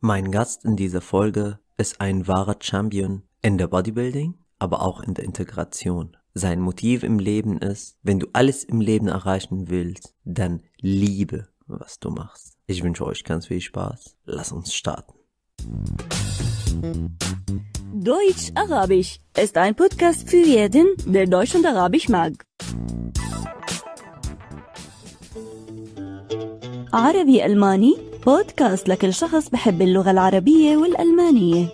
Mein Gast in dieser Folge ist ein wahrer Champion in der Bodybuilding, aber auch in der Integration. Sein Motiv im Leben ist, wenn du alles im Leben erreichen willst, dann liebe, was du machst. Ich wünsche euch ganz viel Spaß. Lass uns starten. Deutsch Arabisch ist ein Podcast für jeden, der Deutsch und Arabisch mag. عربي ألماني بودكاست لكل شخص بحب اللغة العربية والألمانية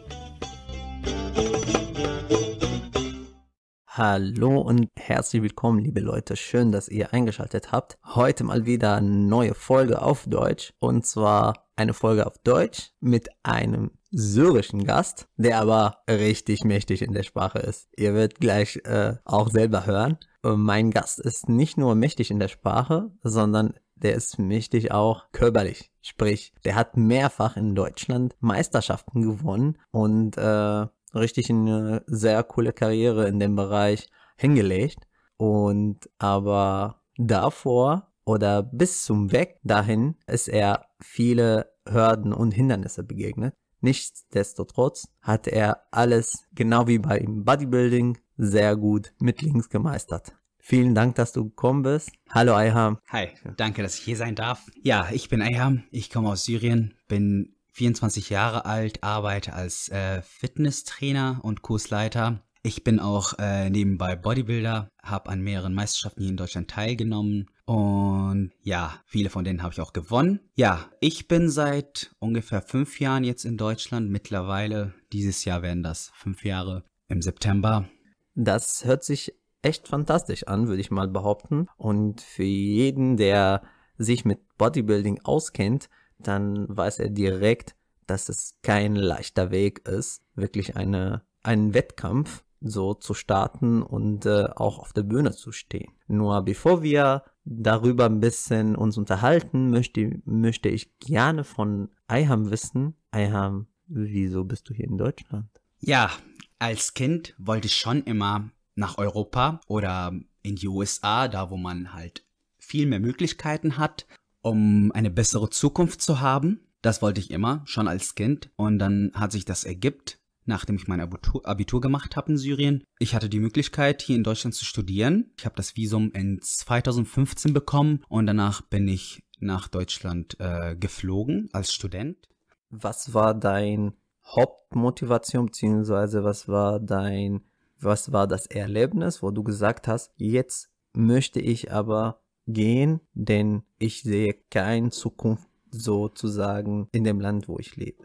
Hallo und herzlich willkommen, liebe Leute. Schön, dass ihr eingeschaltet habt. Heute mal wieder eine neue Folge auf Deutsch. Und zwar eine Folge auf Deutsch mit einem syrischen Gast, der aber richtig mächtig in der Sprache ist. Ihr werdet gleich äh, auch selber hören. Und mein Gast ist nicht nur mächtig in der Sprache, sondern der ist mächtig auch körperlich. Sprich, der hat mehrfach in Deutschland Meisterschaften gewonnen und äh, richtig eine sehr coole Karriere in dem Bereich hingelegt. Und aber davor oder bis zum Weg dahin ist er viele Hürden und Hindernisse begegnet. Nichtsdestotrotz hat er alles, genau wie beim Bodybuilding, sehr gut mit links gemeistert. Vielen Dank, dass du gekommen bist. Hallo Ayham. Hi, danke, dass ich hier sein darf. Ja, ich bin Ayham, ich komme aus Syrien, bin 24 Jahre alt, arbeite als äh, Fitnesstrainer und Kursleiter. Ich bin auch äh, nebenbei Bodybuilder, habe an mehreren Meisterschaften hier in Deutschland teilgenommen und ja, viele von denen habe ich auch gewonnen. Ja, ich bin seit ungefähr fünf Jahren jetzt in Deutschland. Mittlerweile, dieses Jahr werden das fünf Jahre im September. Das hört sich echt fantastisch an, würde ich mal behaupten. Und für jeden, der sich mit Bodybuilding auskennt, dann weiß er direkt, dass es kein leichter Weg ist, wirklich eine, einen Wettkampf so zu starten und äh, auch auf der Bühne zu stehen. Nur bevor wir darüber ein bisschen uns unterhalten, möchte, möchte ich gerne von Ayham wissen. Ayham, wieso bist du hier in Deutschland? Ja, als Kind wollte ich schon immer nach Europa oder in die USA, da wo man halt viel mehr Möglichkeiten hat, um eine bessere Zukunft zu haben. Das wollte ich immer, schon als Kind. Und dann hat sich das ergibt, nachdem ich mein Abitur, Abitur gemacht habe in Syrien. Ich hatte die Möglichkeit, hier in Deutschland zu studieren. Ich habe das Visum in 2015 bekommen und danach bin ich nach Deutschland äh, geflogen als Student. Was war dein Hauptmotivation, beziehungsweise was war dein was war das Erlebnis, wo du gesagt hast, jetzt möchte ich aber gehen, denn ich sehe keine Zukunft sozusagen in dem Land, wo ich lebe.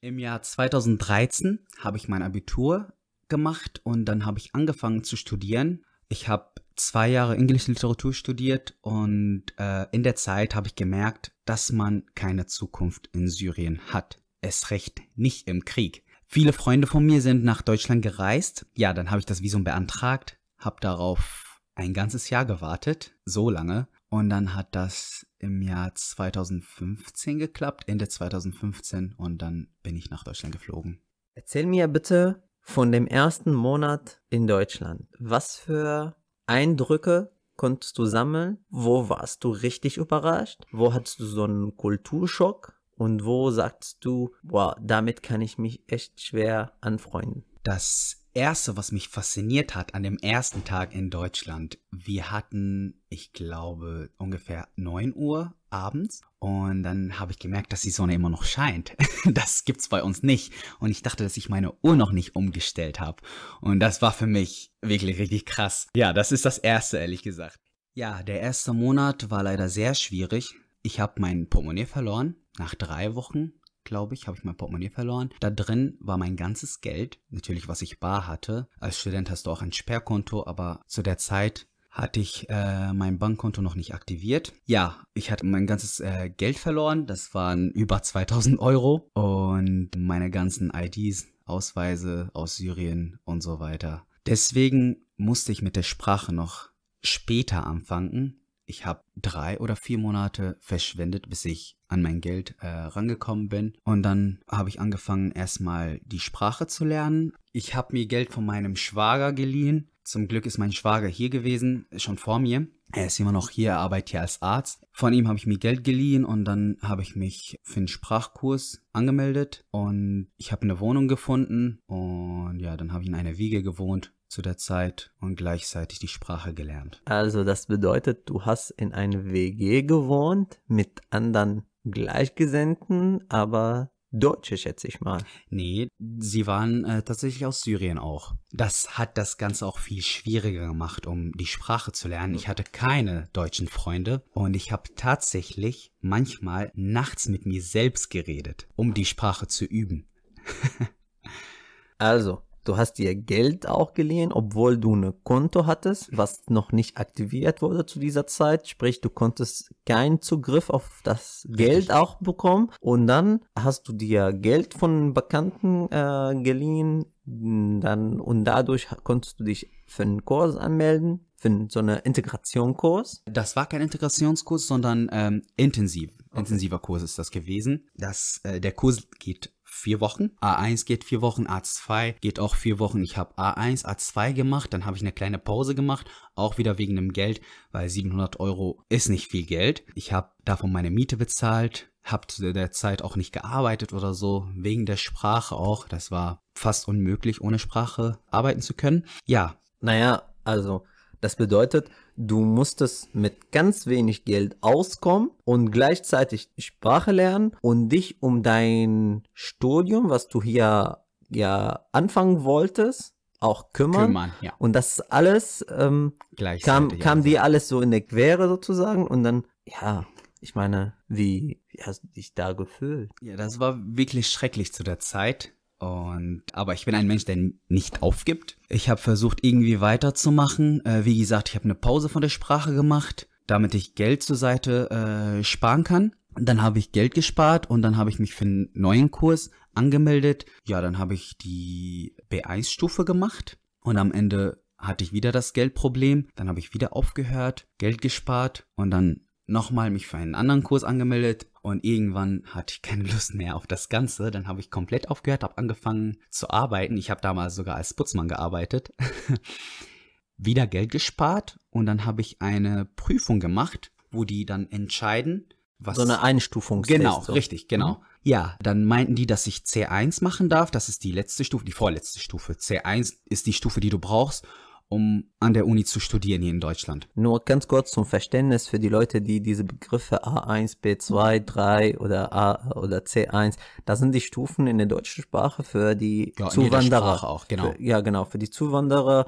Im Jahr 2013 habe ich mein Abitur gemacht und dann habe ich angefangen zu studieren. Ich habe zwei Jahre Englischliteratur studiert und äh, in der Zeit habe ich gemerkt, dass man keine Zukunft in Syrien hat. Es recht nicht im Krieg. Viele Freunde von mir sind nach Deutschland gereist. Ja, dann habe ich das Visum beantragt, habe darauf ein ganzes Jahr gewartet, so lange. Und dann hat das im Jahr 2015 geklappt, Ende 2015. Und dann bin ich nach Deutschland geflogen. Erzähl mir bitte von dem ersten Monat in Deutschland. Was für Eindrücke konntest du sammeln? Wo warst du richtig überrascht? Wo hattest du so einen Kulturschock? Und wo sagst du, wow, damit kann ich mich echt schwer anfreunden? Das erste, was mich fasziniert hat an dem ersten Tag in Deutschland, wir hatten, ich glaube, ungefähr 9 Uhr abends und dann habe ich gemerkt, dass die Sonne immer noch scheint. Das gibt's bei uns nicht und ich dachte, dass ich meine Uhr noch nicht umgestellt habe und das war für mich wirklich richtig krass. Ja, das ist das erste, ehrlich gesagt. Ja, der erste Monat war leider sehr schwierig. Ich habe mein Portemonnaie verloren nach drei Wochen, glaube ich, habe ich mein Portemonnaie verloren. Da drin war mein ganzes Geld, natürlich was ich bar hatte. Als Student hast du auch ein Sperrkonto, aber zu der Zeit hatte ich äh, mein Bankkonto noch nicht aktiviert. Ja, ich hatte mein ganzes äh, Geld verloren. Das waren über 2000 Euro und meine ganzen IDs, Ausweise aus Syrien und so weiter. Deswegen musste ich mit der Sprache noch später anfangen, ich habe drei oder vier Monate verschwendet, bis ich an mein Geld äh, rangekommen bin. Und dann habe ich angefangen, erstmal die Sprache zu lernen. Ich habe mir Geld von meinem Schwager geliehen. Zum Glück ist mein Schwager hier gewesen, schon vor mir. Er ist immer noch hier, er arbeitet hier als Arzt. Von ihm habe ich mir Geld geliehen und dann habe ich mich für einen Sprachkurs angemeldet und ich habe eine Wohnung gefunden und ja, dann habe ich in einer Wiege gewohnt zu der Zeit und gleichzeitig die Sprache gelernt. Also das bedeutet, du hast in einer WG gewohnt mit anderen Gleichgesinnten, aber Deutsche, schätze ich mal. Nee, sie waren äh, tatsächlich aus Syrien auch. Das hat das Ganze auch viel schwieriger gemacht, um die Sprache zu lernen. Ich hatte keine deutschen Freunde und ich habe tatsächlich manchmal nachts mit mir selbst geredet, um die Sprache zu üben. also, Du hast dir Geld auch geliehen, obwohl du ein Konto hattest, was noch nicht aktiviert wurde zu dieser Zeit. Sprich, du konntest keinen Zugriff auf das Geld auch bekommen. Und dann hast du dir Geld von Bekannten äh, geliehen. Dann, und dadurch konntest du dich für einen Kurs anmelden, für so einen Integrationskurs. Das war kein Integrationskurs, sondern ähm, intensiv. Intensiver Kurs ist das gewesen. Das, äh, der Kurs geht vier Wochen. A1 geht vier Wochen, A2 geht auch vier Wochen. Ich habe A1, A2 gemacht, dann habe ich eine kleine Pause gemacht, auch wieder wegen dem Geld, weil 700 Euro ist nicht viel Geld. Ich habe davon meine Miete bezahlt, habe zu der Zeit auch nicht gearbeitet oder so, wegen der Sprache auch. Das war fast unmöglich, ohne Sprache arbeiten zu können. Ja. Naja, also das bedeutet, du musstest mit ganz wenig Geld auskommen und gleichzeitig Sprache lernen und dich um dein Studium, was du hier ja anfangen wolltest, auch kümmern. kümmern ja. Und das alles ähm, kam, kam dir alles so in der Quere sozusagen und dann, ja, ich meine, wie, wie hast du dich da gefühlt? Ja, das war wirklich schrecklich zu der Zeit. Und aber ich bin ein Mensch, der nicht aufgibt. Ich habe versucht, irgendwie weiterzumachen. Äh, wie gesagt, ich habe eine Pause von der Sprache gemacht, damit ich Geld zur Seite äh, sparen kann. Dann habe ich Geld gespart und dann habe ich mich für einen neuen Kurs angemeldet. Ja, dann habe ich die B1-Stufe gemacht und am Ende hatte ich wieder das Geldproblem. Dann habe ich wieder aufgehört, Geld gespart und dann nochmal mich für einen anderen Kurs angemeldet und irgendwann hatte ich keine Lust mehr auf das Ganze. Dann habe ich komplett aufgehört, habe angefangen zu arbeiten. Ich habe damals sogar als Putzmann gearbeitet. Wieder Geld gespart und dann habe ich eine Prüfung gemacht, wo die dann entscheiden, was. So eine Einstufung. Genau, so. richtig, genau. Mhm. Ja, dann meinten die, dass ich C1 machen darf. Das ist die letzte Stufe, die vorletzte Stufe. C1 ist die Stufe, die du brauchst, um an der Uni zu studieren hier in Deutschland. Nur ganz kurz zum Verständnis für die Leute, die diese Begriffe A1, B2, 3 oder A oder C1, das sind die Stufen in der deutschen Sprache für die ja, Zuwanderer. auch, genau. Für, ja, genau, für die Zuwanderer.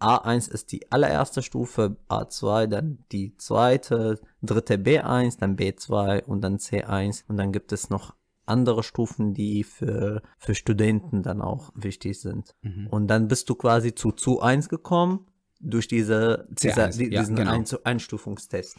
A1 ist die allererste Stufe, A2 dann die zweite, dritte B1, dann B2 und dann C1 und dann gibt es noch andere Stufen, die für, für Studenten dann auch wichtig sind. Mhm. Und dann bist du quasi zu zu 1 gekommen durch diese, dieser, die, ja, diesen genau. Ein Einstufungstest.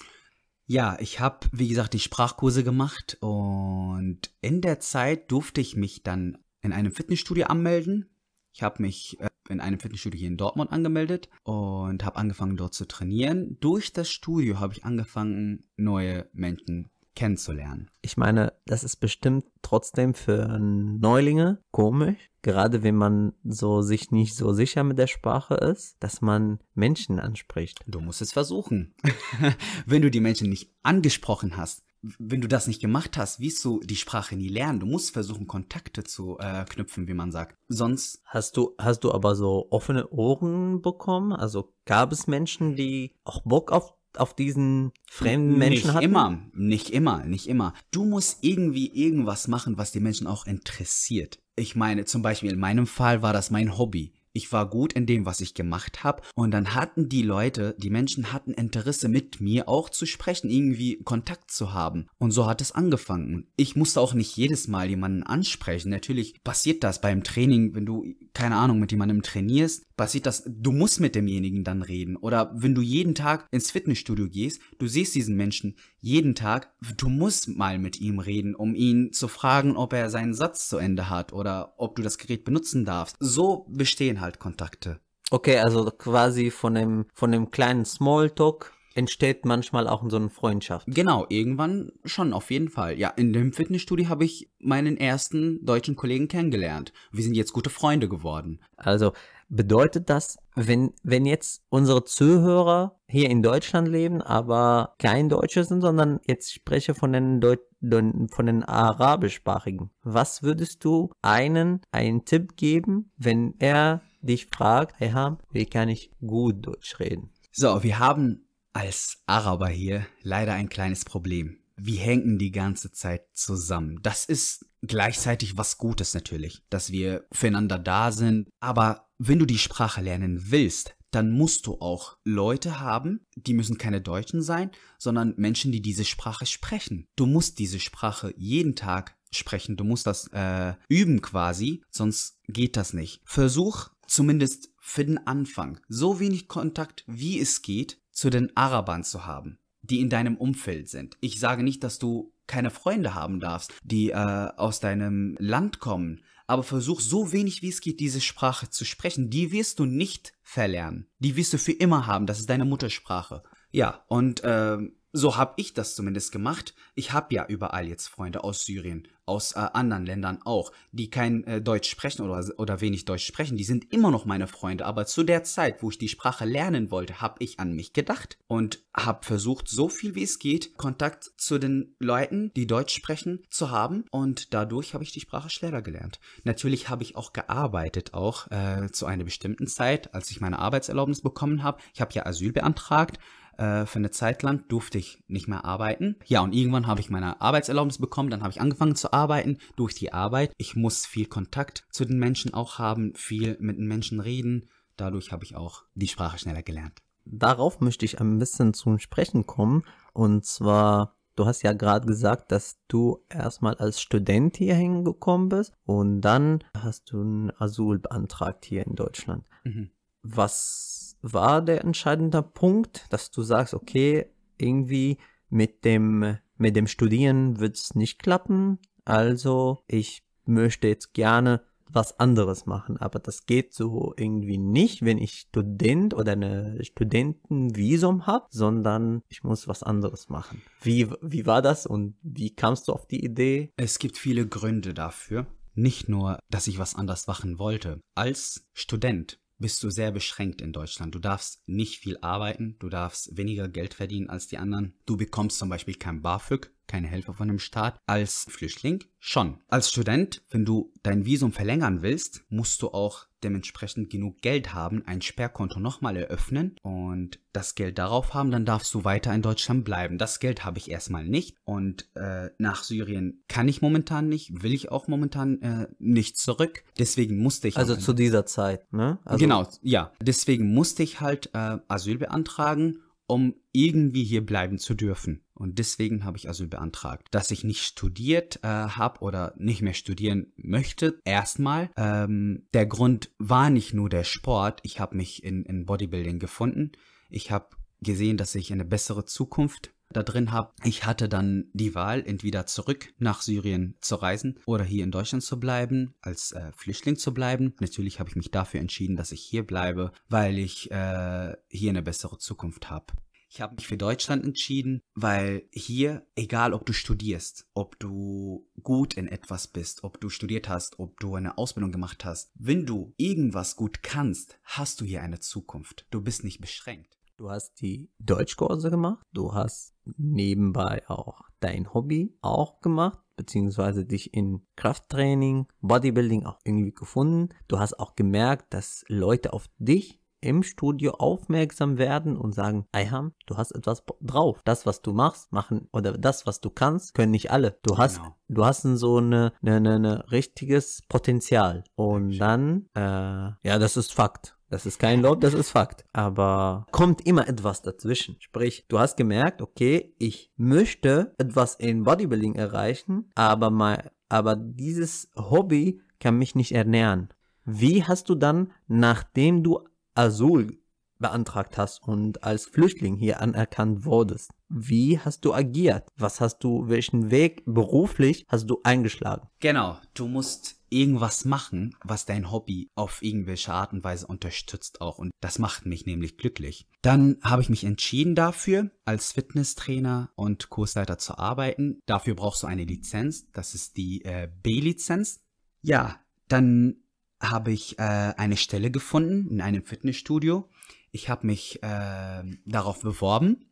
Ja, ich habe, wie gesagt, die Sprachkurse gemacht und in der Zeit durfte ich mich dann in einem Fitnessstudio anmelden. Ich habe mich äh, in einem Fitnessstudio hier in Dortmund angemeldet und habe angefangen dort zu trainieren. Durch das Studio habe ich angefangen, neue Menschen kennenzulernen. Ich meine, das ist bestimmt trotzdem für Neulinge komisch, gerade wenn man so sich nicht so sicher mit der Sprache ist, dass man Menschen anspricht. Du musst es versuchen. wenn du die Menschen nicht angesprochen hast, wenn du das nicht gemacht hast, wirst du die Sprache nie lernen. Du musst versuchen, Kontakte zu äh, knüpfen, wie man sagt. Sonst. Hast du, hast du aber so offene Ohren bekommen? Also gab es Menschen, die auch Bock auf auf diesen fremden Menschen nicht hatten? immer, nicht immer, nicht immer. Du musst irgendwie irgendwas machen, was die Menschen auch interessiert. Ich meine, zum Beispiel in meinem Fall war das mein Hobby. Ich war gut in dem, was ich gemacht habe. Und dann hatten die Leute, die Menschen hatten Interesse mit mir auch zu sprechen, irgendwie Kontakt zu haben. Und so hat es angefangen. Ich musste auch nicht jedes Mal jemanden ansprechen. Natürlich passiert das beim Training, wenn du, keine Ahnung, mit jemandem trainierst, passiert das, du musst mit demjenigen dann reden. Oder wenn du jeden Tag ins Fitnessstudio gehst, du siehst diesen Menschen jeden Tag, du musst mal mit ihm reden, um ihn zu fragen, ob er seinen Satz zu Ende hat oder ob du das Gerät benutzen darfst. So bestehen halt Kontakte. Okay, also quasi von dem, von dem kleinen Smalltalk entsteht manchmal auch so eine Freundschaft. Genau, irgendwann schon, auf jeden Fall. Ja, in dem Fitnessstudio habe ich meinen ersten deutschen Kollegen kennengelernt. Wir sind jetzt gute Freunde geworden. Also bedeutet das, wenn, wenn jetzt unsere Zuhörer hier in Deutschland leben, aber kein Deutscher sind, sondern jetzt spreche von den, Deut von den arabischsprachigen, was würdest du einen einen Tipp geben, wenn er dich fragt, hey Ham, wie kann ich gut Deutsch reden? So, wir haben als Araber hier leider ein kleines Problem. Wir hängen die ganze Zeit zusammen. Das ist gleichzeitig was Gutes natürlich, dass wir füreinander da sind. Aber wenn du die Sprache lernen willst, dann musst du auch Leute haben, die müssen keine Deutschen sein, sondern Menschen, die diese Sprache sprechen. Du musst diese Sprache jeden Tag sprechen. Du musst das äh, üben quasi, sonst geht das nicht. Versuch zumindest für den Anfang so wenig Kontakt wie es geht zu den Arabern zu haben, die in deinem Umfeld sind. Ich sage nicht, dass du keine Freunde haben darfst, die äh, aus deinem Land kommen, aber versuch so wenig wie es geht, diese Sprache zu sprechen. Die wirst du nicht verlernen. Die wirst du für immer haben. Das ist deine Muttersprache. Ja, und äh, so habe ich das zumindest gemacht. Ich habe ja überall jetzt Freunde aus Syrien, aus äh, anderen Ländern auch, die kein äh, Deutsch sprechen oder, oder wenig Deutsch sprechen. Die sind immer noch meine Freunde. Aber zu der Zeit, wo ich die Sprache lernen wollte, habe ich an mich gedacht und habe versucht, so viel wie es geht, Kontakt zu den Leuten, die Deutsch sprechen, zu haben. Und dadurch habe ich die Sprache schneller gelernt. Natürlich habe ich auch gearbeitet, auch äh, zu einer bestimmten Zeit, als ich meine Arbeitserlaubnis bekommen habe. Ich habe ja Asyl beantragt äh, für eine Zeit lang durfte ich nicht mehr arbeiten. Ja, und irgendwann habe ich meine Arbeitserlaubnis bekommen, dann habe ich angefangen zu arbeiten durch die Arbeit. Ich muss viel Kontakt zu den Menschen auch haben, viel mit den Menschen reden. Dadurch habe ich auch die Sprache schneller gelernt. Darauf möchte ich ein bisschen zum Sprechen kommen. Und zwar, du hast ja gerade gesagt, dass du erstmal als Student hier hingekommen bist und dann hast du ein Asyl beantragt hier in Deutschland. Mhm. Was war der entscheidende Punkt, dass du sagst, okay, irgendwie mit dem, mit dem Studieren wird es nicht klappen, also ich möchte jetzt gerne was anderes machen, aber das geht so irgendwie nicht, wenn ich Student oder eine Studentenvisum habe, sondern ich muss was anderes machen. Wie, wie war das und wie kamst du auf die Idee? Es gibt viele Gründe dafür. Nicht nur, dass ich was anders machen wollte. Als Student bist du sehr beschränkt in Deutschland. Du darfst nicht viel arbeiten, du darfst weniger Geld verdienen als die anderen. Du bekommst zum Beispiel kein BAföG, keine Hilfe von dem Staat. Als Flüchtling schon. Als Student, wenn du dein Visum verlängern willst, musst du auch dementsprechend genug Geld haben, ein Sperrkonto nochmal eröffnen und das Geld darauf haben, dann darfst du weiter in Deutschland bleiben. Das Geld habe ich erstmal nicht und äh, nach Syrien kann ich momentan nicht, will ich auch momentan äh, nicht zurück. Deswegen musste ich. Also zu dieser Zeit, ne? Also genau, ja. Deswegen musste ich halt äh, Asyl beantragen um irgendwie hier bleiben zu dürfen. Und deswegen habe ich Asyl beantragt. Dass ich nicht studiert äh, habe oder nicht mehr studieren möchte, erstmal. Ähm, der Grund war nicht nur der Sport. Ich habe mich in, in Bodybuilding gefunden. Ich habe gesehen, dass ich eine bessere Zukunft da drin habe. Ich hatte dann die Wahl, entweder zurück nach Syrien zu reisen oder hier in Deutschland zu bleiben, als äh, Flüchtling zu bleiben. Natürlich habe ich mich dafür entschieden, dass ich hier bleibe, weil ich äh, hier eine bessere Zukunft habe. Ich habe mich für Deutschland entschieden, weil hier, egal ob du studierst, ob du gut in etwas bist, ob du studiert hast, ob du eine Ausbildung gemacht hast, wenn du irgendwas gut kannst, hast du hier eine Zukunft. Du bist nicht beschränkt. Du hast die Deutschkurse gemacht, du hast nebenbei auch dein Hobby auch gemacht, beziehungsweise dich in Krafttraining, Bodybuilding auch irgendwie gefunden. Du hast auch gemerkt, dass Leute auf dich im Studio aufmerksam werden und sagen, Ayham, du hast etwas drauf. Das, was du machst, machen oder das, was du kannst, können nicht alle. Du hast, genau. du hast so eine, eine, eine richtiges Potenzial. Und dann, äh, ja, das ist Fakt. Das ist kein Lob, das ist Fakt. Aber kommt immer etwas dazwischen. Sprich, du hast gemerkt, okay, ich möchte etwas in Bodybuilding erreichen, aber mal, aber dieses Hobby kann mich nicht ernähren. Wie hast du dann, nachdem du Asyl beantragt hast und als Flüchtling hier anerkannt wurdest, wie hast du agiert? Was hast du, welchen Weg beruflich hast du eingeschlagen? Genau, du musst irgendwas machen, was dein Hobby auf irgendwelche Art und Weise unterstützt auch. Und das macht mich nämlich glücklich. Dann habe ich mich entschieden dafür, als Fitnesstrainer und Kursleiter zu arbeiten. Dafür brauchst du eine Lizenz. Das ist die äh, B-Lizenz. Ja, dann habe ich äh, eine Stelle gefunden in einem Fitnessstudio. Ich habe mich äh, darauf beworben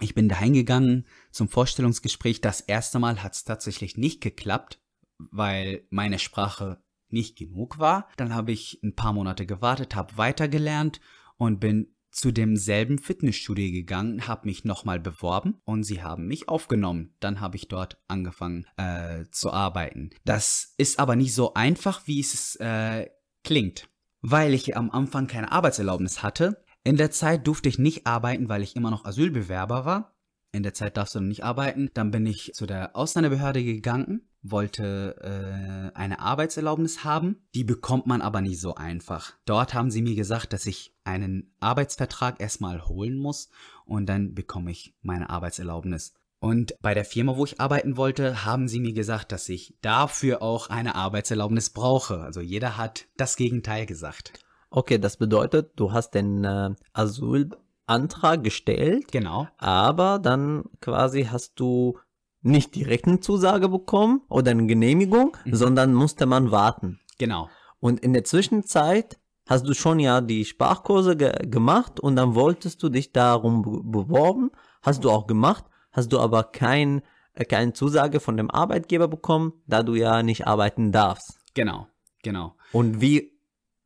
ich bin dahin gegangen zum Vorstellungsgespräch. Das erste Mal hat es tatsächlich nicht geklappt, weil meine Sprache nicht genug war. Dann habe ich ein paar Monate gewartet, habe weitergelernt und bin zu demselben Fitnessstudio gegangen, habe mich nochmal beworben und sie haben mich aufgenommen. Dann habe ich dort angefangen äh, zu arbeiten. Das ist aber nicht so einfach, wie es äh, klingt, weil ich am Anfang keine Arbeitserlaubnis hatte in der Zeit durfte ich nicht arbeiten, weil ich immer noch Asylbewerber war. In der Zeit darfst du nicht arbeiten. Dann bin ich zu der Ausländerbehörde gegangen, wollte äh, eine Arbeitserlaubnis haben. Die bekommt man aber nicht so einfach. Dort haben sie mir gesagt, dass ich einen Arbeitsvertrag erstmal holen muss und dann bekomme ich meine Arbeitserlaubnis. Und bei der Firma, wo ich arbeiten wollte, haben sie mir gesagt, dass ich dafür auch eine Arbeitserlaubnis brauche. Also jeder hat das Gegenteil gesagt. Okay, das bedeutet, du hast den äh, Asylantrag gestellt. Genau. Aber dann quasi hast du nicht direkt eine Zusage bekommen oder eine Genehmigung, mhm. sondern musste man warten. Genau. Und in der Zwischenzeit hast du schon ja die Sprachkurse ge gemacht und dann wolltest du dich darum beworben, hast du auch gemacht, hast du aber kein, äh, keine Zusage von dem Arbeitgeber bekommen, da du ja nicht arbeiten darfst. Genau, genau. Und wie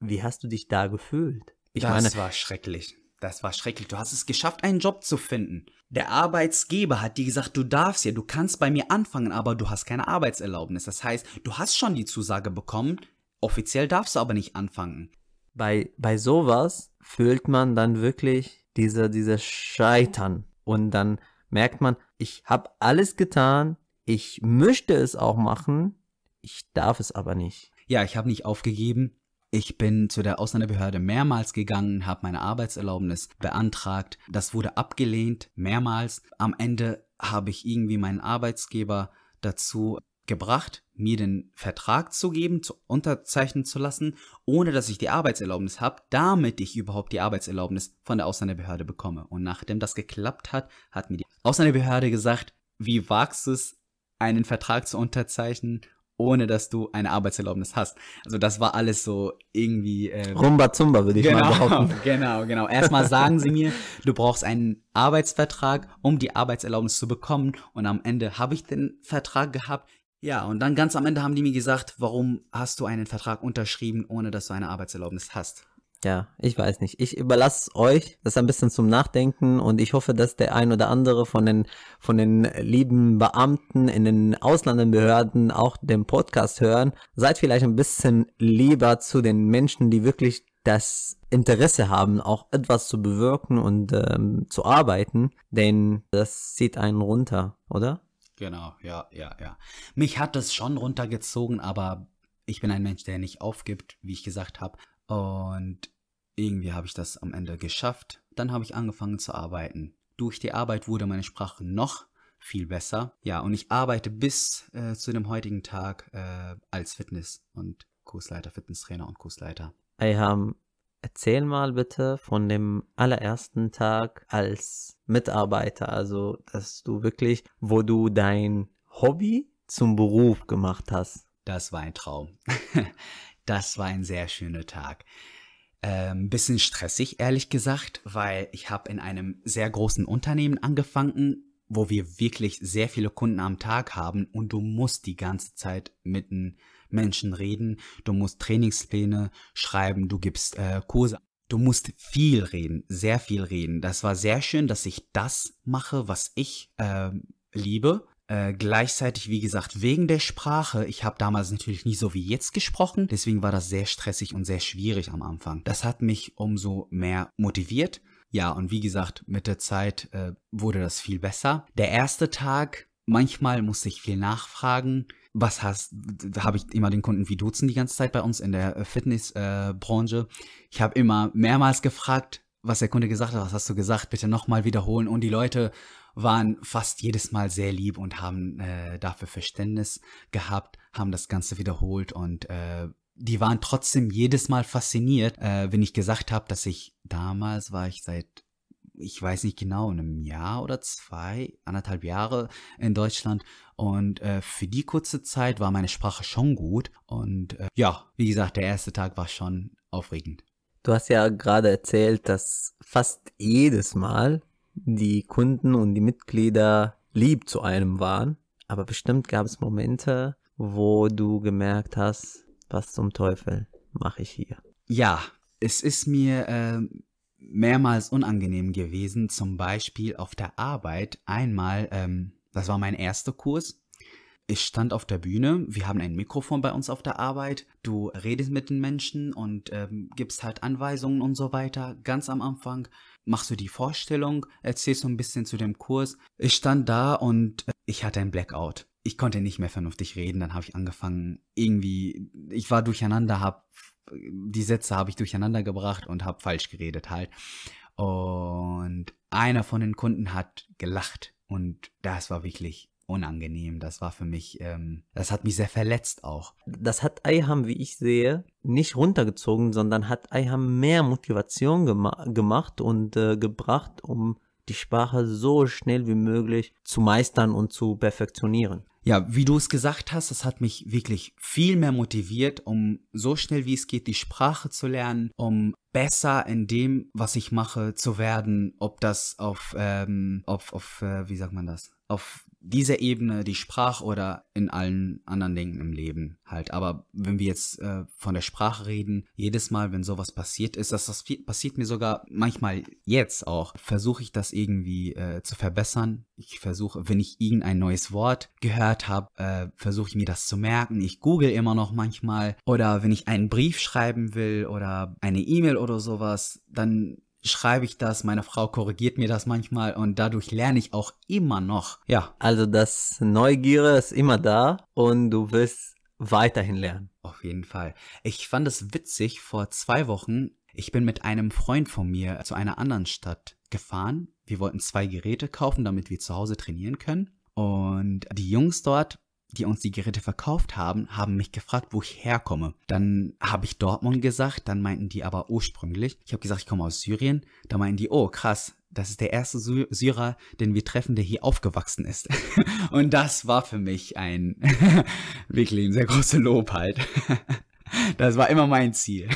wie hast du dich da gefühlt? Ich das meine, war schrecklich. Das war schrecklich. Du hast es geschafft, einen Job zu finden. Der Arbeitsgeber hat dir gesagt, du darfst ja, du kannst bei mir anfangen, aber du hast keine Arbeitserlaubnis. Das heißt, du hast schon die Zusage bekommen, offiziell darfst du aber nicht anfangen. Bei, bei sowas fühlt man dann wirklich diese, diese Scheitern. Und dann merkt man, ich habe alles getan, ich möchte es auch machen, ich darf es aber nicht. Ja, ich habe nicht aufgegeben. Ich bin zu der Ausländerbehörde mehrmals gegangen, habe meine Arbeitserlaubnis beantragt. Das wurde abgelehnt, mehrmals. Am Ende habe ich irgendwie meinen Arbeitsgeber dazu gebracht, mir den Vertrag zu geben, zu unterzeichnen zu lassen, ohne dass ich die Arbeitserlaubnis habe, damit ich überhaupt die Arbeitserlaubnis von der Ausländerbehörde bekomme. Und nachdem das geklappt hat, hat mir die Ausländerbehörde gesagt, wie wagst du es, einen Vertrag zu unterzeichnen ohne dass du eine Arbeitserlaubnis hast. Also das war alles so irgendwie äh, Rumba Zumba würde ich genau, mal behaupten. Genau, genau. Erstmal sagen sie mir, du brauchst einen Arbeitsvertrag, um die Arbeitserlaubnis zu bekommen und am Ende habe ich den Vertrag gehabt. Ja, und dann ganz am Ende haben die mir gesagt, warum hast du einen Vertrag unterschrieben, ohne dass du eine Arbeitserlaubnis hast? Ja, ich weiß nicht. Ich überlasse euch das ein bisschen zum Nachdenken und ich hoffe, dass der ein oder andere von den, von den lieben Beamten in den Ausländerbehörden auch den Podcast hören. Seid vielleicht ein bisschen lieber zu den Menschen, die wirklich das Interesse haben, auch etwas zu bewirken und ähm, zu arbeiten, denn das zieht einen runter, oder? Genau, ja, ja, ja. Mich hat das schon runtergezogen, aber ich bin ein Mensch, der nicht aufgibt, wie ich gesagt habe. Und irgendwie habe ich das am Ende geschafft. Dann habe ich angefangen zu arbeiten. Durch die Arbeit wurde meine Sprache noch viel besser. Ja, und ich arbeite bis äh, zu dem heutigen Tag äh, als Fitness- und Kursleiter, Fitnesstrainer und Kursleiter. Ayham, erzähl mal bitte von dem allerersten Tag als Mitarbeiter, also dass du wirklich, wo du dein Hobby zum Beruf gemacht hast. Das war ein Traum. Das war ein sehr schöner Tag. Ähm, bisschen stressig, ehrlich gesagt, weil ich habe in einem sehr großen Unternehmen angefangen, wo wir wirklich sehr viele Kunden am Tag haben und du musst die ganze Zeit mit den Menschen reden, du musst Trainingspläne schreiben, du gibst äh, Kurse. Du musst viel reden, sehr viel reden. Das war sehr schön, dass ich das mache, was ich äh, liebe äh, gleichzeitig, wie gesagt, wegen der Sprache, ich habe damals natürlich nicht so wie jetzt gesprochen, deswegen war das sehr stressig und sehr schwierig am Anfang. Das hat mich umso mehr motiviert. Ja, und wie gesagt, mit der Zeit äh, wurde das viel besser. Der erste Tag, manchmal musste ich viel nachfragen. Was hast, habe ich immer den Kunden wie duzen die ganze Zeit bei uns in der äh, Fitnessbranche. Äh, ich habe immer mehrmals gefragt, was der Kunde gesagt hat, was hast du gesagt, bitte nochmal wiederholen. Und die Leute waren fast jedes Mal sehr lieb und haben äh, dafür Verständnis gehabt, haben das Ganze wiederholt und äh, die waren trotzdem jedes Mal fasziniert, äh, wenn ich gesagt habe, dass ich damals war ich seit ich weiß nicht genau, einem Jahr oder zwei, anderthalb Jahre in Deutschland. Und äh, für die kurze Zeit war meine Sprache schon gut. Und äh, ja, wie gesagt, der erste Tag war schon aufregend. Du hast ja gerade erzählt, dass fast jedes Mal die Kunden und die Mitglieder lieb zu einem waren. Aber bestimmt gab es Momente, wo du gemerkt hast, was zum Teufel mache ich hier? Ja, es ist mir äh, mehrmals unangenehm gewesen. Zum Beispiel auf der Arbeit einmal, ähm, das war mein erster Kurs. Ich stand auf der Bühne, wir haben ein Mikrofon bei uns auf der Arbeit. Du redest mit den Menschen und ähm, gibst halt Anweisungen und so weiter. Ganz am Anfang machst du die Vorstellung, erzählst so ein bisschen zu dem Kurs. Ich stand da und äh, ich hatte ein Blackout ich konnte nicht mehr vernünftig reden. Dann habe ich angefangen, irgendwie, ich war durcheinander, habe die Sätze habe ich durcheinander gebracht und habe falsch geredet halt. Und einer von den Kunden hat gelacht und das war wirklich unangenehm. Das war für mich, ähm, das hat mich sehr verletzt auch. Das hat Eiham, wie ich sehe, nicht runtergezogen, sondern hat Eiham mehr Motivation gema gemacht und äh, gebracht, um die Sprache so schnell wie möglich zu meistern und zu perfektionieren. Ja, wie du es gesagt hast, das hat mich wirklich viel mehr motiviert, um so schnell wie es geht die Sprache zu lernen, um besser in dem, was ich mache, zu werden, ob das auf, ähm, auf, auf äh, wie sagt man das, auf dieser Ebene, die Sprache oder in allen anderen Dingen im Leben halt. Aber wenn wir jetzt äh, von der Sprache reden, jedes Mal, wenn sowas passiert ist, das, das passiert mir sogar manchmal jetzt auch, versuche ich das irgendwie äh, zu verbessern. Ich versuche, wenn ich irgendein neues Wort gehört habe, äh, versuche ich mir das zu merken. Ich google immer noch manchmal. Oder wenn ich einen Brief schreiben will oder eine E-Mail oder sowas, dann schreibe ich das, meine Frau korrigiert mir das manchmal und dadurch lerne ich auch immer noch. Ja. Also das Neugier ist immer da und du wirst weiterhin lernen. Auf jeden Fall. Ich fand es witzig, vor zwei Wochen, ich bin mit einem Freund von mir zu einer anderen Stadt gefahren. Wir wollten zwei Geräte kaufen, damit wir zu Hause trainieren können. Und die Jungs dort die uns die Geräte verkauft haben, haben mich gefragt, wo ich herkomme. Dann habe ich Dortmund gesagt, dann meinten die aber ursprünglich, ich habe gesagt, ich komme aus Syrien, da meinten die, oh krass, das ist der erste Sy Syrer, den wir treffen, der hier aufgewachsen ist. Und das war für mich ein wirklich ein sehr großes Lob halt. Das war immer mein Ziel.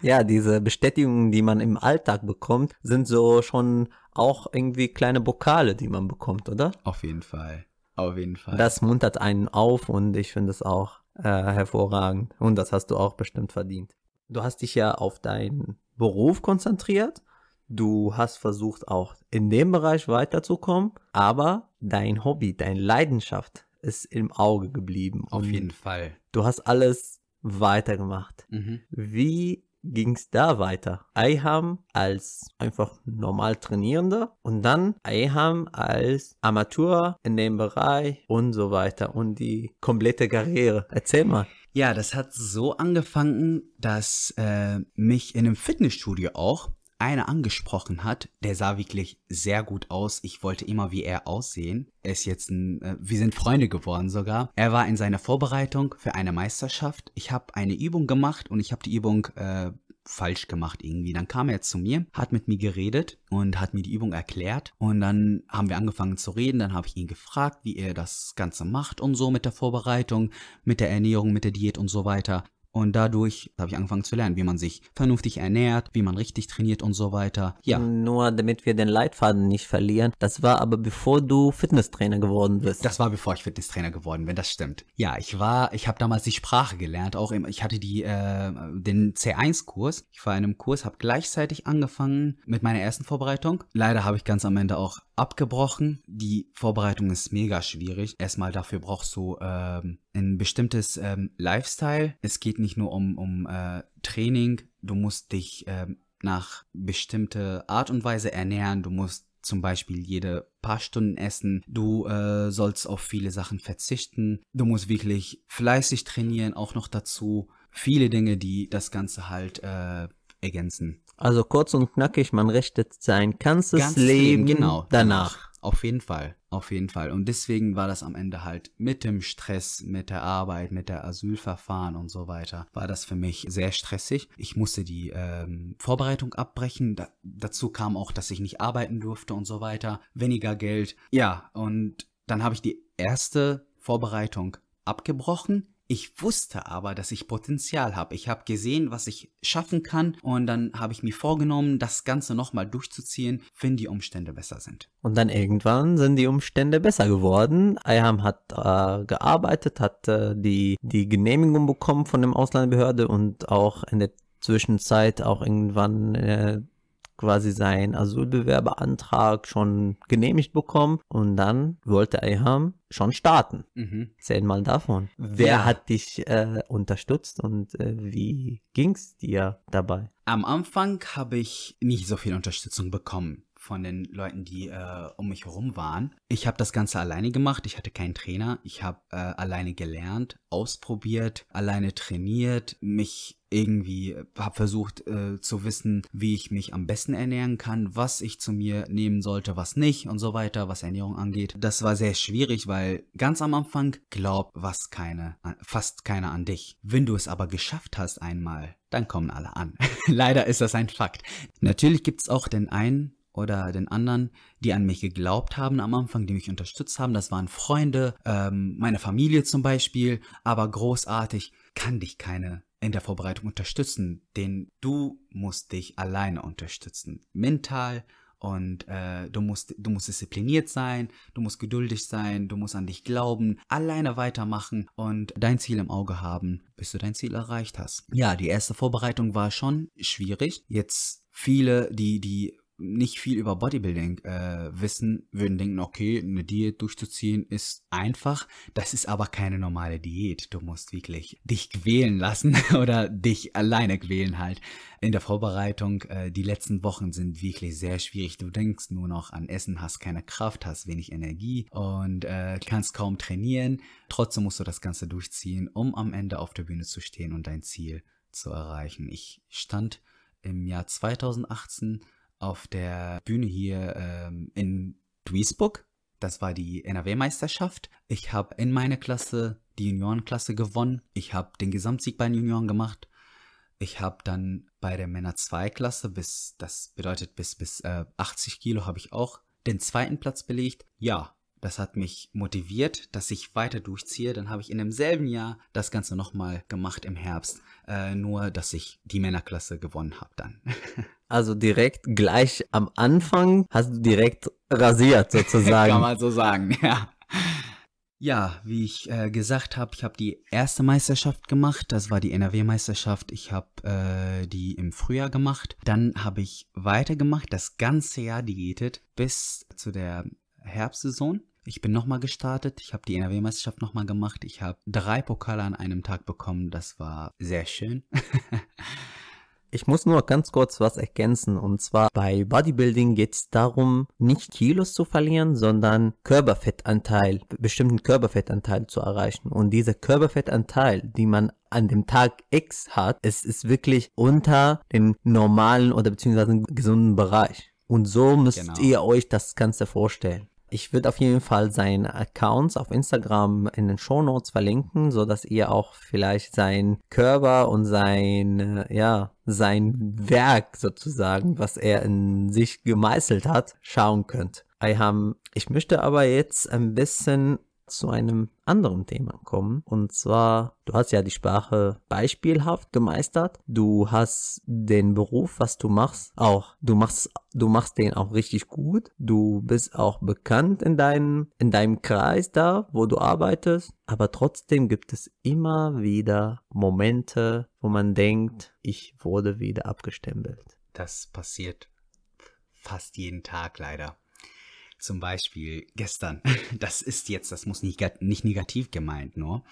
Ja, diese Bestätigungen, die man im Alltag bekommt, sind so schon auch irgendwie kleine Pokale, die man bekommt, oder? Auf jeden Fall. Auf jeden Fall. Das muntert einen auf und ich finde es auch äh, hervorragend. Und das hast du auch bestimmt verdient. Du hast dich ja auf deinen Beruf konzentriert. Du hast versucht, auch in dem Bereich weiterzukommen. Aber dein Hobby, deine Leidenschaft ist im Auge geblieben. Auf jeden Fall. Du hast alles weitergemacht. Mhm. Wie ging es da weiter. Eiham als einfach normal Trainierender und dann Eiham als Amateur in dem Bereich und so weiter und die komplette Karriere. Erzähl mal. Ja, das hat so angefangen, dass äh, mich in einem Fitnessstudio auch einer angesprochen hat, der sah wirklich sehr gut aus. Ich wollte immer wie er aussehen. Er ist jetzt ein, äh, wir sind Freunde geworden sogar. Er war in seiner Vorbereitung für eine Meisterschaft. Ich habe eine Übung gemacht und ich habe die Übung äh, falsch gemacht irgendwie. Dann kam er zu mir, hat mit mir geredet und hat mir die Übung erklärt. Und dann haben wir angefangen zu reden. Dann habe ich ihn gefragt, wie er das Ganze macht und so mit der Vorbereitung, mit der Ernährung, mit der Diät und so weiter. Und dadurch habe ich angefangen zu lernen, wie man sich vernünftig ernährt, wie man richtig trainiert und so weiter. Ja. Nur damit wir den Leitfaden nicht verlieren. Das war aber bevor du Fitnesstrainer geworden bist. Das war bevor ich Fitnesstrainer geworden bin, das stimmt. Ja, ich war, ich habe damals die Sprache gelernt, auch im, ich hatte die äh, den C1-Kurs. Ich war in einem Kurs, habe gleichzeitig angefangen mit meiner ersten Vorbereitung. Leider habe ich ganz am Ende auch abgebrochen. Die Vorbereitung ist mega schwierig. Erstmal dafür brauchst du ähm, ein bestimmtes ähm, Lifestyle. Es geht nicht nur um, um äh, Training. Du musst dich ähm, nach bestimmte Art und Weise ernähren. Du musst zum Beispiel jede paar Stunden essen. Du äh, sollst auf viele Sachen verzichten. Du musst wirklich fleißig trainieren, auch noch dazu. Viele Dinge, die das Ganze halt äh, ergänzen. Also kurz und knackig, man richtet sein ganzes, Ganzes Leben, genau, danach. Auf jeden Fall, auf jeden Fall. Und deswegen war das am Ende halt mit dem Stress, mit der Arbeit, mit der Asylverfahren und so weiter, war das für mich sehr stressig. Ich musste die ähm, Vorbereitung abbrechen. Da, dazu kam auch, dass ich nicht arbeiten durfte und so weiter. Weniger Geld. Ja, und dann habe ich die erste Vorbereitung abgebrochen. Ich wusste aber, dass ich Potenzial habe. Ich habe gesehen, was ich schaffen kann und dann habe ich mir vorgenommen, das Ganze nochmal durchzuziehen, wenn die Umstände besser sind. Und dann irgendwann sind die Umstände besser geworden. Ayham hat äh, gearbeitet, hat äh, die, die Genehmigung bekommen von dem Ausländerbehörde und auch in der Zwischenzeit auch irgendwann äh, quasi seinen Asylbewerberantrag schon genehmigt bekommen und dann wollte Ayham schon starten. Mhm. Erzähl mal davon. Wer Ja. hat dich äh, unterstützt und äh, wie ging's dir dabei? Am Anfang habe ich nicht so viel Unterstützung bekommen von den Leuten, die äh, um mich herum waren. Ich habe das Ganze alleine gemacht. Ich hatte keinen Trainer. Ich habe äh, alleine gelernt, ausprobiert, alleine trainiert, mich irgendwie habe versucht äh, zu wissen, wie ich mich am besten ernähren kann, was ich zu mir nehmen sollte, was nicht und so weiter, was Ernährung angeht. Das war sehr schwierig, weil ganz am Anfang glaubt was keine, fast keiner an dich. Wenn du es aber geschafft hast einmal, dann kommen alle an. Leider ist das ein Fakt. Natürlich gibt's auch den einen oder den anderen, die an mich geglaubt haben am Anfang, die mich unterstützt haben. Das waren Freunde, ähm, meine Familie zum Beispiel, aber großartig kann dich keine in der Vorbereitung unterstützen, denn du musst dich alleine unterstützen. Mental und äh, du musst du musst diszipliniert sein, du musst geduldig sein, du musst an dich glauben, alleine weitermachen und dein Ziel im Auge haben, bis du dein Ziel erreicht hast. Ja, die erste Vorbereitung war schon schwierig. Jetzt viele, die die nicht viel über Bodybuilding äh, wissen, würden denken, okay, eine Diät durchzuziehen ist einfach. Das ist aber keine normale Diät. Du musst wirklich dich quälen lassen oder dich alleine quälen halt. In der Vorbereitung, äh, die letzten Wochen sind wirklich sehr schwierig. Du denkst nur noch an Essen, hast keine Kraft, hast wenig Energie und äh, kannst kaum trainieren. Trotzdem musst du das Ganze durchziehen, um am Ende auf der Bühne zu stehen und dein Ziel zu erreichen. Ich stand im Jahr 2018 auf der Bühne hier ähm, in Duisburg. Das war die NRW-Meisterschaft. Ich habe in meiner Klasse die Juniorenklasse gewonnen. Ich habe den Gesamtsieg bei den Junioren gemacht. Ich habe dann bei der Männer 2 Klasse bis, das bedeutet bis, bis äh, 80 Kilo habe ich auch den zweiten Platz belegt. Ja, das hat mich motiviert, dass ich weiter durchziehe. Dann habe ich in demselben Jahr das Ganze nochmal gemacht im Herbst. Äh, nur, dass ich die Männerklasse gewonnen habe dann. Also direkt gleich am Anfang hast du direkt rasiert sozusagen. Kann man so sagen, ja. Ja, wie ich äh, gesagt habe, ich habe die erste Meisterschaft gemacht. Das war die NRW-Meisterschaft. Ich habe äh, die im Frühjahr gemacht. Dann habe ich weitergemacht, das ganze Jahr diätet bis zu der Herbstsaison. Ich bin nochmal gestartet. Ich habe die NRW-Meisterschaft nochmal gemacht. Ich habe drei Pokale an einem Tag bekommen. Das war sehr schön. Ich muss nur ganz kurz was ergänzen. Und zwar bei Bodybuilding geht es darum, nicht Kilos zu verlieren, sondern Körperfettanteil, bestimmten Körperfettanteil zu erreichen. Und dieser Körperfettanteil, die man an dem Tag X hat, es ist wirklich unter dem normalen oder beziehungsweise gesunden Bereich. Und so müsst Genau. ihr euch das Ganze vorstellen. Ich würde auf jeden Fall seine Accounts auf Instagram in den Shownotes verlinken, so dass ihr auch vielleicht sein Körper und sein, äh, ja, sein Werk sozusagen, was er in sich gemeißelt hat, schauen könnt. Ich möchte aber jetzt ein bisschen zu einem anderen Thema kommen. Und zwar, du hast ja die Sprache beispielhaft gemeistert. Du hast den Beruf, was du machst, auch. Du machst, du machst den auch richtig gut. Du bist auch bekannt in deinem, in deinem Kreis da, wo du arbeitest. Aber trotzdem gibt es immer wieder Momente, wo man denkt, ich wurde wieder abgestempelt. Das passiert fast jeden Tag leider. Zum Beispiel gestern. Das ist jetzt, das muss nicht, nicht negativ gemeint, nur.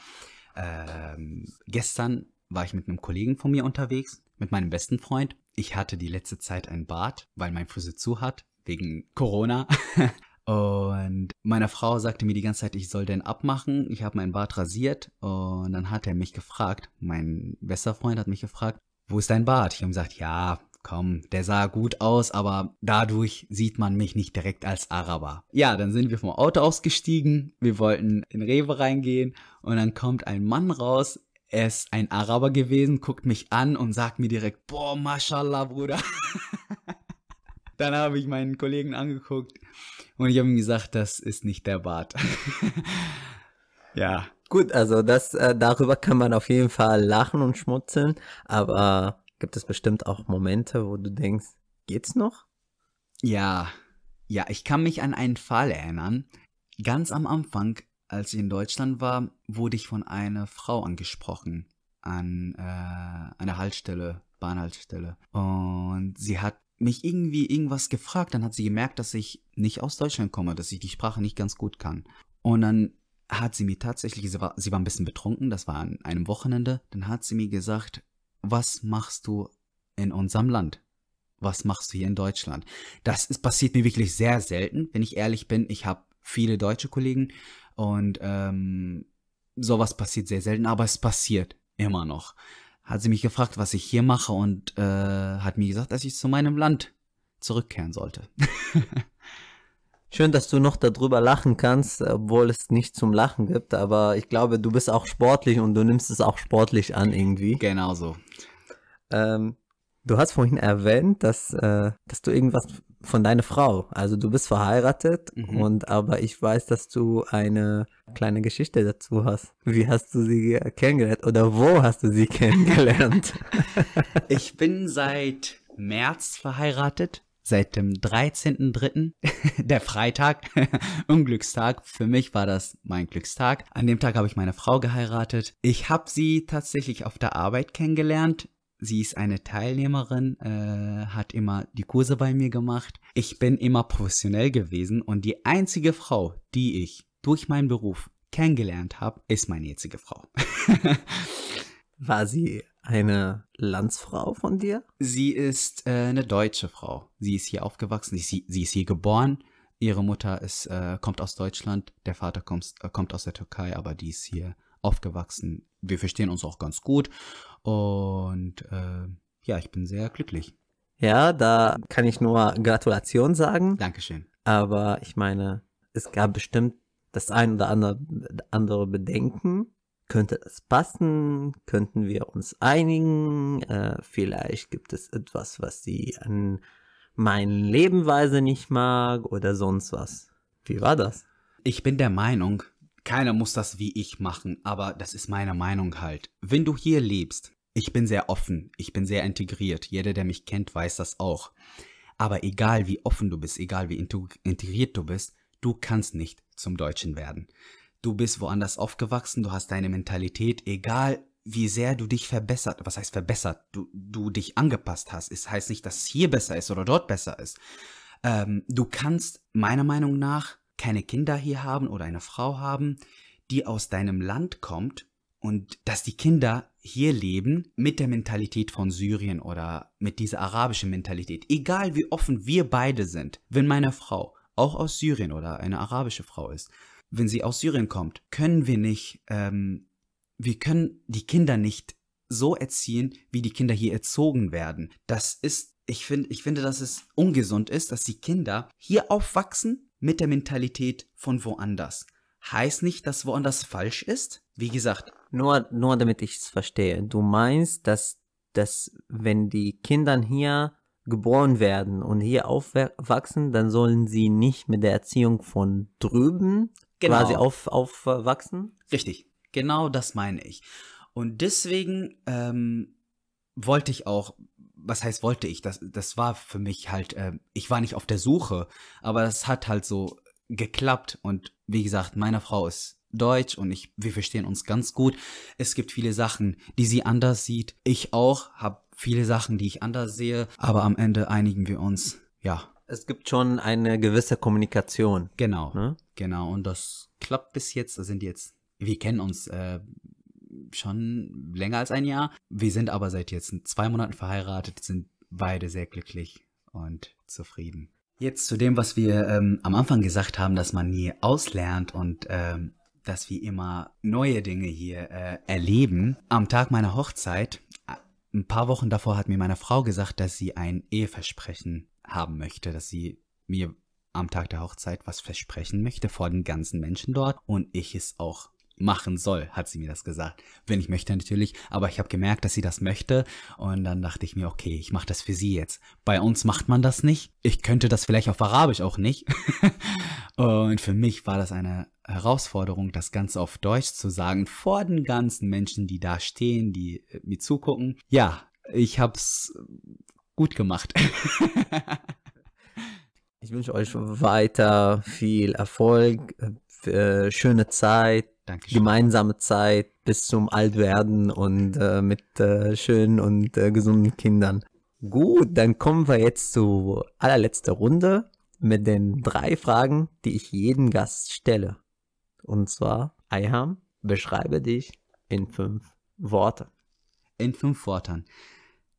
Ähm, gestern war ich mit einem Kollegen von mir unterwegs, mit meinem besten Freund. Ich hatte die letzte Zeit ein Bad, weil mein Friseur zu hat, wegen Corona. Und meine Frau sagte mir die ganze Zeit, ich soll den abmachen. Ich habe mein Bart rasiert und dann hat er mich gefragt, mein bester Freund hat mich gefragt, wo ist dein Bart? Ich habe gesagt, ja, komm, der sah gut aus, aber dadurch sieht man mich nicht direkt als Araber. Ja, dann sind wir vom Auto ausgestiegen, wir wollten in Rewe reingehen und dann kommt ein Mann raus, er ist ein Araber gewesen, guckt mich an und sagt mir direkt, boah, mashallah, Bruder. dann habe ich meinen Kollegen angeguckt und ich habe ihm gesagt, das ist nicht der Bart. ja. Gut, also das äh, darüber kann man auf jeden Fall lachen und schmutzeln, aber gibt es bestimmt auch Momente, wo du denkst, geht's noch? Ja, ja, ich kann mich an einen Fall erinnern. Ganz am Anfang, als ich in Deutschland war, wurde ich von einer Frau angesprochen an äh, einer Haltestelle, Bahnhaltestelle. Und sie hat mich irgendwie irgendwas gefragt. Dann hat sie gemerkt, dass ich nicht aus Deutschland komme, dass ich die Sprache nicht ganz gut kann. Und dann hat sie mir tatsächlich, sie war, sie war ein bisschen betrunken, das war an einem Wochenende, dann hat sie mir gesagt, was machst du in unserem Land? Was machst du hier in Deutschland? Das ist, passiert mir wirklich sehr selten, wenn ich ehrlich bin. Ich habe viele deutsche Kollegen und ähm, sowas passiert sehr selten, aber es passiert immer noch. Hat sie mich gefragt, was ich hier mache und äh, hat mir gesagt, dass ich zu meinem Land zurückkehren sollte. Schön, dass du noch darüber lachen kannst, obwohl es nicht zum Lachen gibt, aber ich glaube, du bist auch sportlich und du nimmst es auch sportlich an irgendwie. Genau so. Ähm, du hast vorhin erwähnt, dass, äh, dass du irgendwas von deiner Frau, also du bist verheiratet Mhm. und aber ich weiß, dass du eine kleine Geschichte dazu hast. Wie hast du sie kennengelernt oder wo hast du sie kennengelernt? Ich bin seit März verheiratet. Seit dem 13.3., der Freitag, Unglückstag. Für mich war das mein Glückstag. An dem Tag habe ich meine Frau geheiratet. Ich habe sie tatsächlich auf der Arbeit kennengelernt. Sie ist eine Teilnehmerin, äh, hat immer die Kurse bei mir gemacht. Ich bin immer professionell gewesen und die einzige Frau, die ich durch meinen Beruf kennengelernt habe, ist meine jetzige Frau. War sie eine Landsfrau von dir? Sie ist äh, eine deutsche Frau. Sie ist hier aufgewachsen, sie, sie ist hier geboren. Ihre Mutter ist, äh, kommt aus Deutschland, der Vater kommt, äh, kommt aus der Türkei, aber die ist hier aufgewachsen. Wir verstehen uns auch ganz gut und äh, ja, ich bin sehr glücklich. Ja, da kann ich nur Gratulation sagen. Dankeschön. Aber ich meine, es gab bestimmt das ein oder andere, andere Bedenken. Könnte es passen? Könnten wir uns einigen? Äh, vielleicht gibt es etwas, was sie an meinen Lebenweise nicht mag oder sonst was. Wie war das? Ich bin der Meinung, keiner muss das wie ich machen, aber das ist meine Meinung halt. Wenn du hier lebst, ich bin sehr offen, ich bin sehr integriert. Jeder, der mich kennt, weiß das auch. Aber egal wie offen du bist, egal wie integriert du bist, du kannst nicht zum Deutschen werden. Du bist woanders aufgewachsen, du hast deine Mentalität, egal wie sehr du dich verbessert, was heißt verbessert, du, du dich angepasst hast. Es heißt nicht, dass es hier besser ist oder dort besser ist. Ähm, du kannst meiner Meinung nach keine Kinder hier haben oder eine Frau haben, die aus deinem Land kommt und dass die Kinder hier leben mit der Mentalität von Syrien oder mit dieser arabischen Mentalität. Egal wie offen wir beide sind, wenn meine Frau auch aus Syrien oder eine arabische Frau ist, wenn sie aus Syrien kommt, können wir nicht, ähm, wir können die Kinder nicht so erziehen, wie die Kinder hier erzogen werden. Das ist, ich finde, ich finde, dass es ungesund ist, dass die Kinder hier aufwachsen mit der Mentalität von woanders. Heißt nicht, dass woanders falsch ist. Wie gesagt. Nur, nur damit ich es verstehe. Du meinst, dass, dass wenn die Kinder hier geboren werden und hier aufwachsen, dann sollen sie nicht mit der Erziehung von drüben Genau. quasi auf, aufwachsen? Richtig. Genau das meine ich. Und deswegen ähm, wollte ich auch, was heißt wollte ich? Das, das war für mich halt, äh, ich war nicht auf der Suche, aber es hat halt so geklappt. Und wie gesagt, meine Frau ist Deutsch und ich, wir verstehen uns ganz gut. Es gibt viele Sachen, die sie anders sieht. Ich auch, habe viele Sachen, die ich anders sehe. Aber am Ende einigen wir uns. Ja, Es gibt schon eine gewisse Kommunikation. genau. Ne? Genau, und das klappt bis jetzt. Da sind jetzt, wir kennen uns äh, schon länger als ein Jahr. Wir sind aber seit jetzt zwei Monaten verheiratet, sind beide sehr glücklich und zufrieden. Jetzt zu dem, was wir ähm, am Anfang gesagt haben, dass man hier auslernt und ähm, dass wir immer neue Dinge hier äh, erleben. Am Tag meiner Hochzeit, äh, ein paar Wochen davor hat mir meine Frau gesagt, dass sie ein Eheversprechen haben möchte, dass sie mir am Tag der Hochzeit was versprechen möchte vor den ganzen Menschen dort und ich es auch machen soll, hat sie mir das gesagt. Wenn ich möchte natürlich, aber ich habe gemerkt, dass sie das möchte und dann dachte ich mir, okay, ich mache das für sie jetzt. Bei uns macht man das nicht. Ich könnte das vielleicht auf Arabisch auch nicht. und für mich war das eine Herausforderung, das Ganze auf Deutsch zu sagen vor den ganzen Menschen, die da stehen, die äh, mir zugucken. Ja, ich hab's gut gemacht. ich wünsche euch weiter viel Erfolg, äh, schöne Zeit, Dankeschön. gemeinsame Zeit bis zum Altwerden und äh, mit äh, schönen und äh, gesunden Kindern. Gut, dann kommen wir jetzt zur allerletzten Runde mit den drei Fragen, die ich jedem Gast stelle. Und zwar, Ayham, beschreibe dich in fünf Worten. In fünf Worten.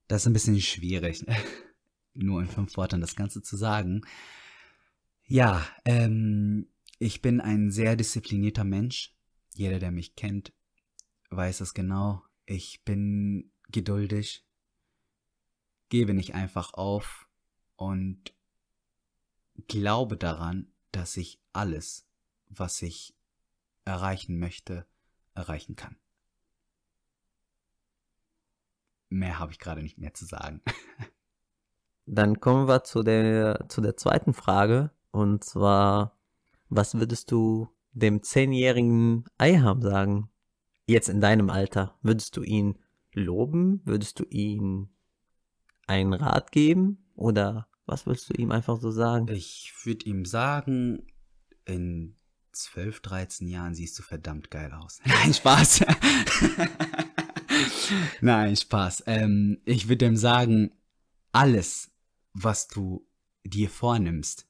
Das ist ein bisschen schwierig, nur in fünf Worten das Ganze zu sagen. Ja, ähm, ich bin ein sehr disziplinierter Mensch. Jeder, der mich kennt, weiß es genau. Ich bin geduldig, gebe nicht einfach auf und glaube daran, dass ich alles, was ich erreichen möchte, erreichen kann. Mehr habe ich gerade nicht mehr zu sagen. Dann kommen wir zu der, zu der zweiten Frage. Und zwar, was würdest du dem zehnjährigen Eiham sagen? Jetzt in deinem Alter. Würdest du ihn loben? Würdest du ihm einen Rat geben? Oder was würdest du ihm einfach so sagen? Ich würde ihm sagen, in 12, 13 Jahren siehst du verdammt geil aus. Nein, Spaß. Nein, Spaß. Ähm, ich würde ihm sagen, alles, was du dir vornimmst,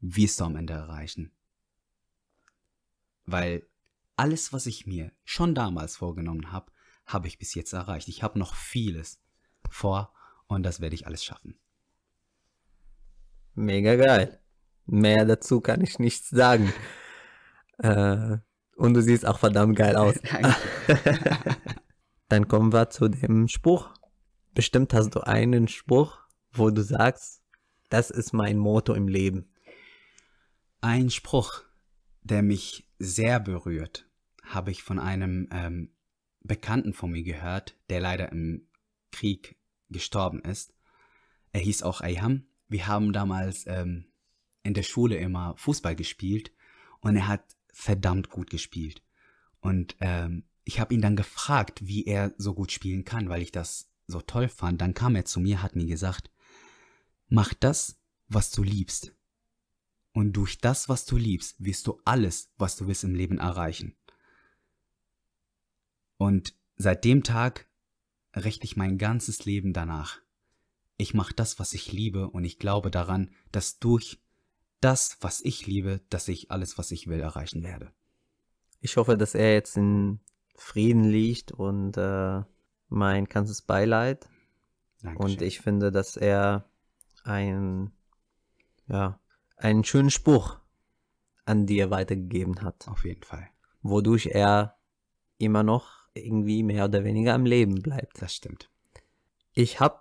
wirst du am Ende erreichen. Weil alles, was ich mir schon damals vorgenommen habe, habe ich bis jetzt erreicht. Ich habe noch vieles vor und das werde ich alles schaffen. Mega geil. Mehr dazu kann ich nichts sagen. Äh, und du siehst auch verdammt geil aus. Dann kommen wir zu dem Spruch. Bestimmt hast du einen Spruch, wo du sagst, das ist mein Motto im Leben. Ein Spruch, der mich sehr berührt, habe ich von einem ähm, Bekannten von mir gehört, der leider im Krieg gestorben ist. Er hieß auch Ayham. Wir haben damals ähm, in der Schule immer Fußball gespielt und er hat verdammt gut gespielt. Und ähm, ich habe ihn dann gefragt, wie er so gut spielen kann, weil ich das so toll fand. Dann kam er zu mir, hat mir gesagt, mach das, was du liebst. Und durch das, was du liebst, wirst du alles, was du willst im Leben erreichen. Und seit dem Tag richte ich mein ganzes Leben danach. Ich mache das, was ich liebe, und ich glaube daran, dass durch das, was ich liebe, dass ich alles, was ich will, erreichen werde. Ich hoffe, dass er jetzt in Frieden liegt und äh, mein ganzes Beileid. Dankeschön. Und ich finde, dass er ein, ja, einen schönen Spruch an dir weitergegeben hat. Auf jeden Fall. Wodurch er immer noch irgendwie mehr oder weniger am Leben bleibt. Das stimmt. Ich habe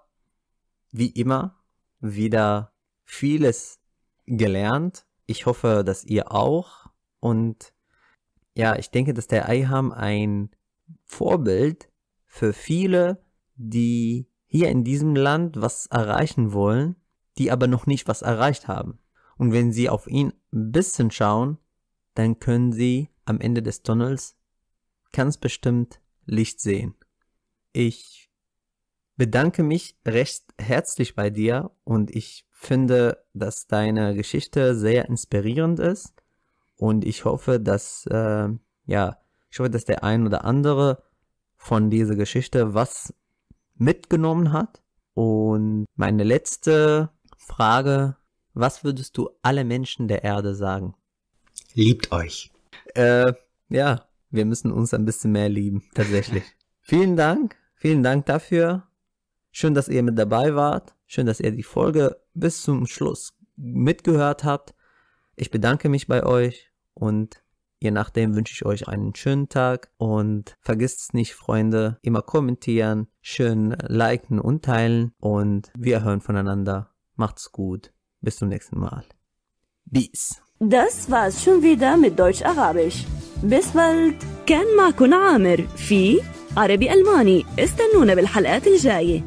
wie immer wieder vieles gelernt. Ich hoffe, dass ihr auch. Und ja, ich denke, dass der Eiham ein Vorbild für viele, die hier in diesem Land was erreichen wollen, die aber noch nicht was erreicht haben. Und wenn sie auf ihn ein bisschen schauen, dann können sie am Ende des Tunnels ganz bestimmt Licht sehen. Ich bedanke mich recht herzlich bei dir und ich finde, dass deine Geschichte sehr inspirierend ist und ich hoffe, dass äh, ja, ich hoffe, dass der ein oder andere von dieser Geschichte was mitgenommen hat. Und meine letzte Frage, was würdest du alle Menschen der Erde sagen? Liebt euch. Äh, ja, wir müssen uns ein bisschen mehr lieben, tatsächlich. vielen Dank, vielen Dank dafür. Schön, dass ihr mit dabei wart. Schön, dass ihr die Folge bis zum Schluss mitgehört habt. Ich bedanke mich bei euch und Je nachdem wünsche ich euch einen schönen Tag und vergisst es nicht, Freunde, immer kommentieren, schön liken und teilen und wir hören voneinander. Macht's gut. Bis zum nächsten Mal. Peace. Das war's schon wieder mit Deutsch-Arabisch. Bis bald. كان معكم عامر في عربي ألماني استنونا بالحلقات الجاية